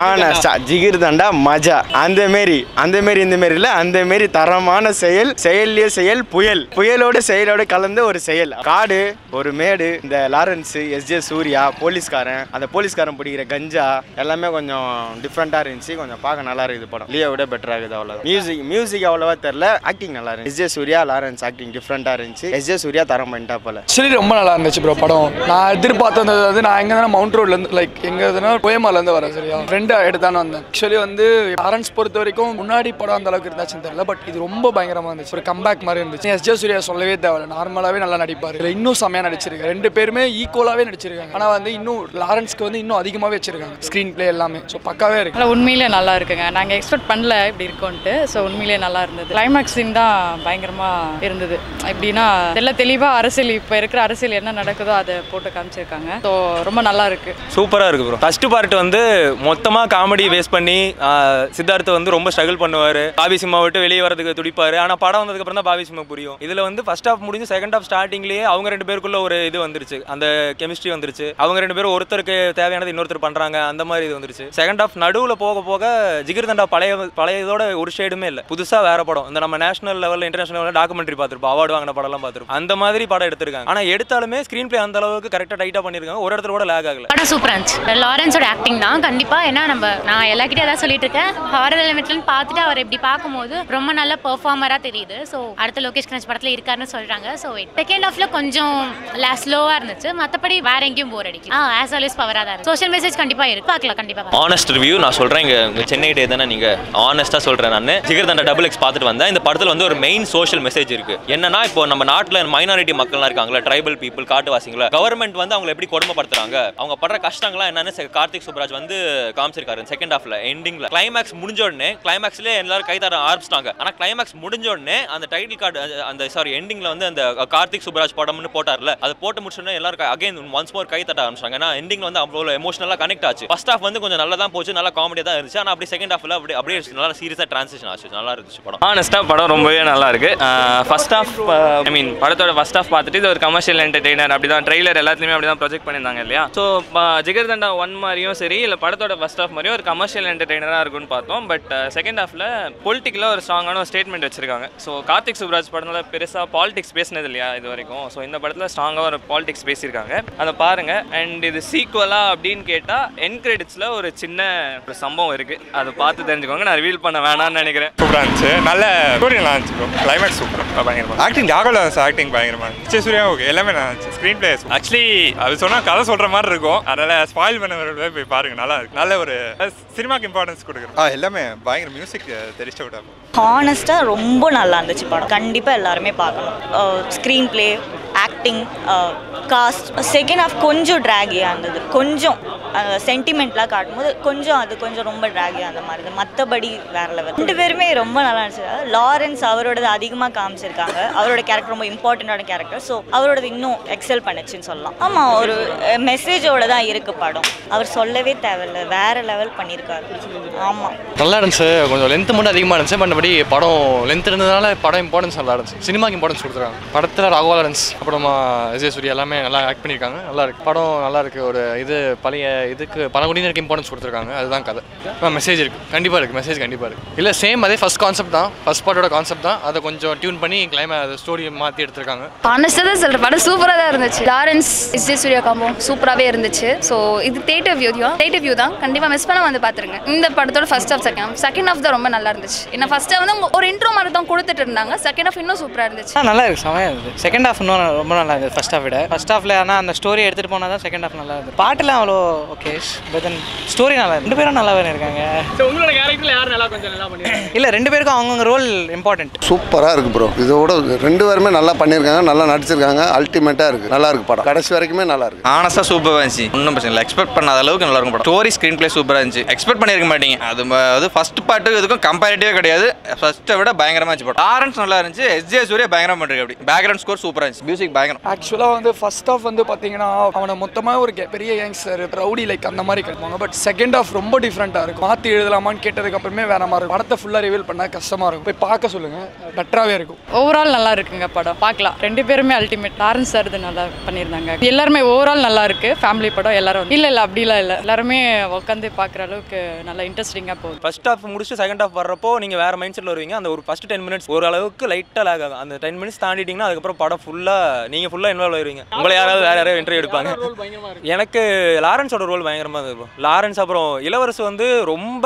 ஆனா ச- ஜிகிர் தண்டா மஜா. அந்த மாரி அந்த மாரி இந்த மாரி இல்ல அந்த மாரி தரமான செயல் செயல்லே செயல் புயல். புயலோட செயலோட கலந்த ஒரு செயல். காடு ஒரு மேடு இந்த லாரன்ஸ் எஸ் ஜே சூர்யா போலீஸ்காரன் அந்த போலீஸ்காரன் பிடிக்கிற கஞ்சா எல்லாமே கொஞ்சம் டிஃப்ரெண்டா இருந்துச்சு. கொஞ்சம் பார்க்க நல்லா இருக்குது படம். லியோ விட பெட்டரா இருக்குது அவ்வளவு மியூசிக் மியூசிக் அவ்வளவா தெரியல. ஆக்டிங் நல்லா இருந்துச்சு. S J Suryah Lawrence acting டிஃப்ரெண்டா இருந்துச்சு. எஸ் ஜே சூர்யா தரம் பண்ணிட்டா போல. ஆக்சுவலி ரொம்ப நல்லா இருந்துச்சு ப்ரோ படம். நான் எதிர்பார்த்தது வந்து நான் எங்கே மவுண்ட் ரோட்லேருந்து லைக் எங்கே இருந்ததுன்னா கோயமாலேருந்து வரேன் சரியா? ஃப்ரெண்டு எடுத்தானு வந்தேன் ஆக்சுவலி வந்து லாரன்ஸ் பொறுத்த வரைக்கும் முன்னாடி படம் அந்த அளவுக்கு இருந்துச்சுன்னு தெரியல பட் இது ரொம்ப பயங்கரமாக இருந்துச்சு. ஒரு கம்பேக் மாதிரி இருந்துச்சு. எஸ் ஜே சூர்யா சொல்லவே தேவையில்ல. நார்மலாகவே நல்லா நடிப்பார். இதில் இன்னும் செம்மையாக நடிச்சிருக்காங்க ரெண்டு பேருமே ஈக்குவலாகவே நடிச்சிருக்காங்க. ஆனால் வந்து இன்னும் லாரன்ஸ்க்கு வந்து இன்னும் அதிகமாகவே வச்சிருக்காங்க. ஸ்க்ரீன் ப்ளே எல்லாமே. ஸோ பக்காவே இருக்கு. நல்லா உண்மையிலே நல்லா இருக்குங்க. நாங்கள் எக்ஸ்பெக்ட் பண்ணல இப்படி இருக்கும்ன்ட்டு. ஸோ உண்மையிலே நல்லா இருந்தது. கிளைமேக்ஸ் சீன் தான் பயங்கரமாக இருந்தது. எப்படின்னா எல்லாம் தெளிவாக அரசியல் இப்போ இருக்கிற அரசியல் என்ன நடக்குதோ அதை போட்டு காமிச்சிருக்காங்க. ஸோ ரொம்ப நல்லா இருக்கு. சூப்பராக இருக்கு ப்ரோ ஃபர்ஸ்ட் பார்ட் வந்து மொத்தமாக காமெடி வேஸ்ட் பண்ணி சித்தார்த்தை வந்து ரொம்ப ஸ்ட்ரகிள் பண்ணுவார். பாபி சிம்மா விட்டு வெளியே வரதுக்கு துடிப்பார். ஆனால் படம் வந்ததுக்கப்புறம் தான் பாபி சிம்மா புரியும். இதில் வந்து ஃபர்ஸ்ட் ஹாஃப் முடிஞ்சு செகண்ட் ஹாஃப் ஸ்டார்டிங்லேயே அவங்க ரெண்டு பேருக்குள்ள ஒரு இது வந்துருச்சு. அந்த கெமிஸ்ட்ரி வந்துருச்சு. அவங்க ரெண்டு பேரும் ஒருத்தருக்கு தேவையானது இன்னொருத்தர் பண்ணுறாங்க அந்த மாதிரி இது வந்துருச்சு. செகண்ட் ஹாஃப் நடுவில் போக போக ஜிகிர் தண்டா பழைய பழைய இதோட ஒரு ஷேடுமே இல்லை. புதுசாக வேற படம். இந்த நம்ம நேஷனல் லெவலில் இன்டர்நேஷனல் லெவலில் டாக்குமெண்ட்ரி பார்த்துருப்போம். அவார்டு வாங்கின படம்லாம் பார்த்துருப்போம். அந்த மாதிரி படம் எடுத்திருக்காங்க. ஆனால் எடுத்தாலுமே ஸ்க்ரீன் பிளே அந்த அளவுக்கு கரெக்டாக டைட்டாக பண்ணியிருக்காங்க. ஒரு இடத்துல கூட லேக் ஆகல. படம் சூப்பராக இருந்துச்சு. லாரன்ஸோட ஆக்டிங் தான் கண்டிப்பாக ஏன்னா நம்ம நான் எல்லாக்கிட்டே அதான் சொல்லிட்டு இருக்கேன் ஹாரர் எலிமெண்ட்லன்னு பார்த்துட்டு அவர் இப்படி பார்க்கும்போது ரொம்ப நல்ல பெர்ஃபார்மராக தெரியுது. ஸோ அடுத்த லோகேஷ் கணேஷ் படத்தில் இருக்காருன்னு சொல்கிறாங்க ஸோ செகண்ட் ஆஃப்ல கொஞ்சம் ஸ்லோவாக இருந்துச்சு. மற்றபடி வேற எங்கேயும் போர் அடிக்கும் ஆ ஆஸ் ஆல்வேஸ் பவராக தான் இருக்கு. சோஷியல் மெசேஜ் கண்டிப்பாக இருக்கு. பார்க்கலாம் கண்டிப்பாக ஆனஸ்ட் ரிவ்யூ நான் சொல்கிறேன் இங்கே சென்னை டே தானே நீங்கள் ஆனஸ்ட்டாக சொல்கிறேன் நான். ஜிகர் தண்டா டபுள் எக்ஸ் பார்த்துட்டு வந்தேன். இந்த படத்தில் வந்து ஒரு மெயின் சோஷியல் மெசேஜ் இருக்குது என்னன்னா இப்போ நம்ம நாட்டில் மைனாரிட்டி மக்கள்லாம் இருக்காங்களா ட்ரைபல் பீப்புள் காட்டுவாசிங்களா கவர்மெண்ட் வந்து அவங்களை எப்படி கொடுமைப்படுத்துறாங்க? அவங்க படுற கஷ்டங்கள்லாம் என்னன்னு கார்த்திக் சுப்ராஜ் வந்து காமிச்சிருக்காரு செகண்ட் ஹாஃப்ல எண்டிங்ல கிளைமேக்ஸ் முடிஞ்ச உடனே கிளைமேக்ஸ்லேயே எல்லாரும் கை தர ஆரம்பிச்சிட்டாங்க. ஆனால் கிளைமேக்ஸ் முடிஞ்ச உடனே அந்த டைட்டில் கார்டு அந்த சாரி எண்டிங்ல வந்து அந்த கார்த்திக் சுப்ராஜ் படம்னு போட்டார்ல அதை போட்டு முடிச்சோடனே எல்லாரும் அகைன் ஒன்ஸ் மோர் கை தட்ட ஆரம்பிச்சாங்க ஏன்னா எண்டிங்ல வந்து அவ்வளோ எமோஷனலாக கனெக்ட் ஆச்சு. ஃபர்ஸ்ட் ஹாஃப் வந்து கொஞ்சம் நல்லா தான் போச்சு நல்லா காமெடியாக தான் இருந்துச்சு. ஆனால் அப்படி செகண்ட் ஹாஃப்ல அப்படி அப்படியே நல்லா சீரியஸாக ட்ரான்சிஷன் ஆச்சு. நல்லா இருந்துச்சு படம். ஆனஸ்ட்டாக படம் ரொம்பவே நல்லா இருக்கு. ஃபர்ஸ்ட் ஹாஃப் ஐ மீன் படத்தோட ஃபர்ஸ்ட் ஆஃப் பார்த்துட்டு இது ஒரு கமர்ஷியல் என்டர்டெய்னர் அப்படி தான் ட்ரெய்லர் எல்லாத்துலேயுமே அப்படி தான் ப்ரொஜெக்ட் பண்ணியிருந்தாங்க இல்லையா? ஸோ ஜிகர்தண்டா ஒன் மாதிரியும் சரி இல்லை படத்தோட ஃபர்ஸ்ட் ஆஃப் மாதிரியும் ஒரு கமர்ஷியல் என்டர்டெய்னராக இருக்கும்னு பார்த்தோம். பட் செகண்ட் ஹாஃபில் பொலிட்டிக்கலாக ஒரு ஸ்ட்ராங்கான ஒரு ஸ்டேட்மெண்ட் வச்சிருக்காங்க. ஸோ கார்த்திக் சுப்ராஜ் படத்தில் பெருசாக பாலிடிக்ஸ் பேசினது இல்லையா இது வரைக்கும்? ஸோ இந்த படத்தில் ஸ்ட்ராங்காக ஒரு பாலிடிக்ஸ் பேசியிருக்காங்க. அதை பாருங்க. அண்ட் இது சீக்குவலா அப்படின்னு கேட்டால் என் கிரெடிட்ஸில் ஒரு சின்ன ஒரு சம்பவம் இருக்குது அதை பார்த்து தெரிஞ்சுக்கோங்க. நான் ரிவீல் பண்ண வேணாம்னு நினைக்கிறேன். சூப்பராக இருந்துச்சு. நல்ல ஸ்டோரி நல்லா இருந்துச்சு ப்ரோ கிளைமேக்ஸ் சூப்பர். பயங்கரமா ஆக்டிங் லாரன்ஸ் ஆக்டிங் பயங்கரமா இருந்துச்சு. சூர்யா ஓகே எல்லாமே நல்லா இருந்துச்சு. ஸ்க்ரீன் பிளே ஆக்சுவலி அது சொன்னால் கதை சொல்கிற மாதிரி இருக்கும். அதனால ஸ்பாயில் பண்ண போய் பாருங்க. நல்லா இருக்கு. நல்ல ஒரு சினிமாக்கு இம்பார்ட்டன்ஸ் கொடுக்குறோம். ஆ எல்லாமே பயங்கர மியூசிக் தெரிச்ச விட ஹானஸ்ட்டாக ரொம்ப நல்லா இருந்துச்சு படம். கண்டிப்பாக எல்லாருமே பார்க்கணும். Screenplay acting cast second half கொஞ்சம் ட்ராகியாக இருந்தது. கொஞ்சம் சென்டிமெண்ட்லாம் காட்டும்போது கொஞ்சம் அது கொஞ்சம் ரொம்ப ட்ராகியாக அந்த மாதிரி இருந்தது. மற்றபடி வேற லெவல் ரெண்டு பேருமே ரொம்ப நல்லா இருந்துச்சு. லாரன்ஸ் அவரோடது அதிகமாக காமிச்சிருக்காங்க. அவரோட கேரக்டர் ரொம்ப இம்பார்ட்டண்ட்டான கேரக்டர் ஸோ அவரோடது இன்னும் எக்ஸல் பண்ணுச்சுன்னு சொல்லலாம். ஆமாம் ஒரு மெசேஜோட தான் இருக்கு படம். அவர் சொல்லவே தேவையில்ல. வேற லெவல் பண்ணியிருக்காரு ஆமாம் நல்லா இருந்துச்சு. கொஞ்சம் லென்த் மட்டும் அதிகமாக இருந்துச்சு. மற்றபடி படம் லென்த் இருந்ததுனால படம் இம்பார்ட்டன்ஸ் நல்லா இருந்துச்சு. சினிமாக்கு இம்பார்ட்டன்ஸ் கொடுத்துருக்காங்க. படத்தில் ராகவா லாரன்ஸ் அப்புறமா விஜய் சூர்யா எல்லாமே நல்லா ஆக்ட் பண்ணியிருக்காங்க. நல்லா இருக்கு. படம் நல்லா இருக்கு. ஒரு இது பழைய இதுக்கு பழங்குடியினருக்கு இம்பார்ட்டன்ஸ் கொடுத்துருக்காங்க. அதுதான் கதை. மெசேஜ் இருக்கு. கண்டிப்பாக இருக்கு. மெசேஜ் கண்டிப்பாக இருக்கு. இல்லை சேம் அதே ஃபர்ஸ்ட் கான்செப்ட் தான். ஃபர்ஸ்ட் பார்ட்டோட கான்செப்ட் தான். அதை கொஞ்சம் டியூன் பண்ணி கிளைமே ஸ்டோரி மாற்றி எடுத்திருக்காங்க. ஆனஸ்டாக தான் சொல்கிறேன் படம் சூப்பராக தான் இருந்துச்சு. Lawrence S J Suryah combo சூப்பராகவே இருந்துச்சு. ஸோ இது தேட்டர் வியூ தான் தேட்டர் வியூ தான். கண்டிப்பாக மிஸ் பண்ண வந்து பார்த்துருங்க இந்த படத்தோட first half second second half தான் ரொம்ப நல்லா இருந்துச்சு. ஏன்னா ஃபர்ஸ்ட் வந்து ஒரு இன்ட்ரோ மாதிரி தான் கொடுத்துட்டு இருந்தாங்க. செகண்ட் ஆஃப் இன்னும் சூப்பராக இருந்துச்சு. நல்லா இருக்கு. செமையாக இருந்தது செகண்ட் ஹாஃப் இன்னும் ரொம்ப நல்லா இருந்தது ஃபர்ஸ்ட் ஹாஃப் விட. ஃபர்ஸ்ட் ஹாஃப்ல ஆனால் அந்த ஸ்டோரி எடுத்துகிட்டு போனால் தான் செகண்ட் ஹாஃப் நல்லா இருந்தது. பாட்டுலாம் அவ்வளோ ஓகே பட் தென் ஸ்டோரி நல்லா ரெண்டு பேரும் நல்லா இருக்காங்க. உங்களோட கேரக்டர்ல யார் நல்லா கொஞ்சம் நல்லா பண்ணிருக்காங்க? இல்லை ரெண்டு பேருக்கும் அவங்கவுங்க ரோல் இம்பார்ட்டன்ட் சூப்பராக இருக்கு ப்ரோ இதோட ரெண்டு பேருமே நல்லா பண்ணியிருக்காங்க நல்லா நடிச்சிருக்காங்க. அல்டிமேட்டாக இருக்கு. நல்லா இருக்கு படம். கடைசி வரைக்குமே நல்லா இருக்கு. ஆனஸ்டாக சூப்பராக இருந்துச்சு. ஒன்றும் பிரச்சனை இல்லை. எக்ஸ்பெக்ட் பண்ணாத அளவுக்கு நல்லா இருக்கும் படம். ஸ்டோரி ஸ்க்ரீன் பிளே சூப்பராக இருந்துச்சு. எக்ஸ்பெக்ட் பண்ணியிருக்க மாட்டீங்க. அது அது ஃபர்ஸ்ட் பார்ட்டு இதுக்கும் கம்பேரிட்டிவே கிடையாது. ஃபர்ஸ்ட்டை விட பயங்கரமாக இருந்துச்சு படம். ஆரன்ஸ் நல்லா இருந்துச்சு. எஸ்ஜே சூர்யா பயங்கரமாக பண்ணிருக்கு அப்படி. பேக்ரவுண்ட் ஸ்கோர் சூப்பராக இருந்துச்சு. மியூசிக் பயங்கரம். ஆக்சுவலாக வந்து ஃபர்ஸ்ட் ஆஃப் வந்து பார்த்தீங்கன்னா அவனை மொத்தமாக ஒரு கே- பெரிய யங்ஸ்டர் ரவுடி லைக் அந்த மாதிரி கிடைப்பாங்க பட் செகண்ட் ஆஃப் ரொம்ப டிஃப்ரெண்ட்டாக இருக்கும். மாற்றி எழுதலாமான்னு கேட்டதுக்கு அப்புறமே வேற மாதிரி இருக்கும். படத்தை ஃபுல்லாக ரிவீல் பண்ணால் கஷ்டமாக இருக்கும். போய் பார்க்க சொல்லுங்கள் பெட்டராகவே இருக்கும். ஓவரால் நல்லா இருக்குங்க படம். பார்க்கலாம். ரெண்டு பேருமே அல்டிமேட் லாரன்ஸ் சார் இது நல்லா பண்ணியிருந்தாங்க. எல்லாருமே ஓவரால் நல்லா இருக்கு. ஃபேமிலி படம் எல்லாரும் இல்லை இல்லை அப்படிலாம் இல்லை. எல்லாருமே உட்காந்து பார்க்குற அளவுக்கு நல்லா இன்ட்ரெஸ்டிங்காக போகுது. ஃபர்ஸ்ட் ஹாஃப் முடிச்சு செகண்ட் ஹாஃப் வர்றப்போ நீங்கள் வேறு மைண்ட் செட்டில் வருவீங்க. அந்த ஒரு ஃபஸ்ட் டென் மினிட்ஸ் ஓரளவுக்கு லைட்டாக லேக் ஆகும். அந்த டென் மினிட்ஸ் தாண்டிட்டிங்கன்னா அதுக்கப்புறம் படம் ஃபுல்லாக நீங்கள் ஃபுல்லாக இன்வால்வ் ஆயிருவீங்க. உங்களை யாராவது வேறு யாராவது இன்டர்வியூ எடுப்பாங்க. எனக்கு லாரன்ஸோட ரோல் பயங்கரமாக இருந்தது லாரன்ஸ் அப்புறம் இளவரசு வந்து ரொம்ப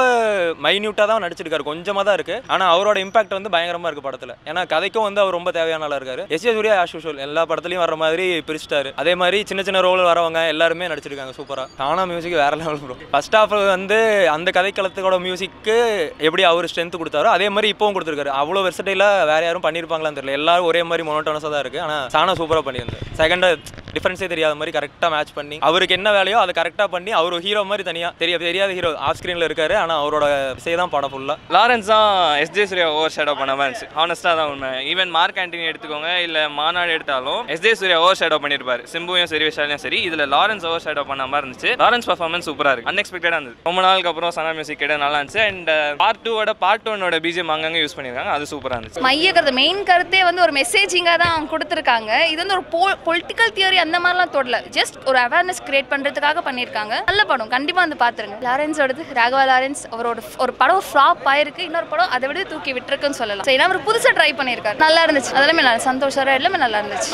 மைன்யூட்டாக தான் நடிச்சிருக்காரு. கொஞ்சமாக தான் இருக்குது ஆனால் அவரோட இம்பாக்ட் வந்து பயங்கரமாக இருக்குது படத்தில். ஏன்னா கதைக்கும் வந்து அவர் ரொம்ப தேவையான ஆளாக இருக்காரு. எஸ் ஏ சூர்யா ஆஸ் யூஷுவல் எல்லா படத்துலையும் வர மாதிரி பிரிச்சிட்டாரு. அதே மாதிரி சின்ன சின்ன ரோல் வரவங்க எல்லாருமே நடிச்சிருக்காங்க. சூப்பராக தானா மியூசிக் வேற லெவல் ப்ரோ ஃபர்ஸ்ட் ஹாஃப் வந்து அந்த கதைக்களத்துக்கோட மியூசிக்கு எப்படி அவர் ஸ்ட்ரென்த் கொடுத்தாரோ அதே மாதிரி இப்போவும் கொடுத்துருக்காரு. அவ்வளோ வெர்சடைலாக வேற யாரும் பண்ணியிருப்பாங்களான்னு தெரியல. எல்லாரும் ஒரே மாதிரி மொனோட்டோனஸாக தான் இருக்குது ஆனால் சானா சூப்பராக பண்ணியிருந்தார். செகண்ட் டிஃபரன்ஸே தெரியாத மாதிரி கரெக்டாக மேட்ச் பண்ணி அவருக்கு என்ன வேலையோ அதை கரெக்டாக பண்ணி அவர் ஹீரோ மாதிரி தனியாக தெரிய தெரியாத ஹீரோ ஆஃப் ஸ்க்ரீனில் இருக்காரு. ஆனால் அவரோட இசை தான் படம் ஃபுல்லாக லாரன்ஸ் தான் எஸ்ஜே சூர்யா ஓவர் ஷேடோ பண்ண மாதிரி இருந்துச்சு ஹானஸ்ட்டாக தான் உண்மை. ஈவன் மார்க் ஆண்டனி எடுத்துக்கோங்க இல்லை மாநாடு எடுத்தாலும் எஸ்ஜே சூர்யா ஓவர் ஷேடோ பண்ணியிருப்பாரு சிம்புவையும் சரி விஷாலையும் சரி. இதில் லாரன்ஸ் ஓவர் ஷேடோ பண்ண மாதிரி இருந்துச்சு. லாரன்ஸ் பர்ஃபார்மன்ஸ் சூப்பராக இருக்கு. அன்எக்ஸ்பெக்டடாக இருந்தது. ரொம்ப நாளுக்கு அப்புறம் சனா மியூசிக் கிட்ட நல்லா இருந்துச்சு. அண்ட் பார்ட் டூவோட பார்ட் ஒன்னோட பிஜிஎம் அங்கங்கே யூஸ் பண்ணியிருக்காங்க. அது சூப்பராக இருந்துச்சு. மைய கருத்து மெயின் கருத்தே வந்து ஒரு மெசேஜிங்காக தான் கொடுத்துருக்காங்க. இது வந்து ஒரு பொலிட்டிக்கல் தியரி அந்த மாதிரிலாம் தொடல. ஜஸ்ட் ஒரு அவேர்னஸ் கிரியேட் பண்ணுறதுக்காக பண்ணியிருக்காங்க. நல்ல படம். கண்டிப்பாக வந்து பார்த்துருங்க லாரன்ஸோடது ராகவா லாரன்ஸ் அவரோட ஒரு படம் ஃப்ளாப் ஆயிருக்கு. இன்னொரு படம் அதை விட தூக்கி விட்டுருக்குன்னு சொல்லலாம். சரி ஏன்னா அவர் புதுசாக ட்ரை பண்ணியிருக்காரு. நல்லா இருந்துச்சு. அதெல்லாமே நல்லா சந்தோஷம். எல்லாமே நல்லா இருந்துச்சு.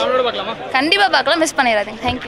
கண்டிப்பாக பார்க்கலாம்? மிஸ் பண்ணிடாதீங்க. தேங்க்யூ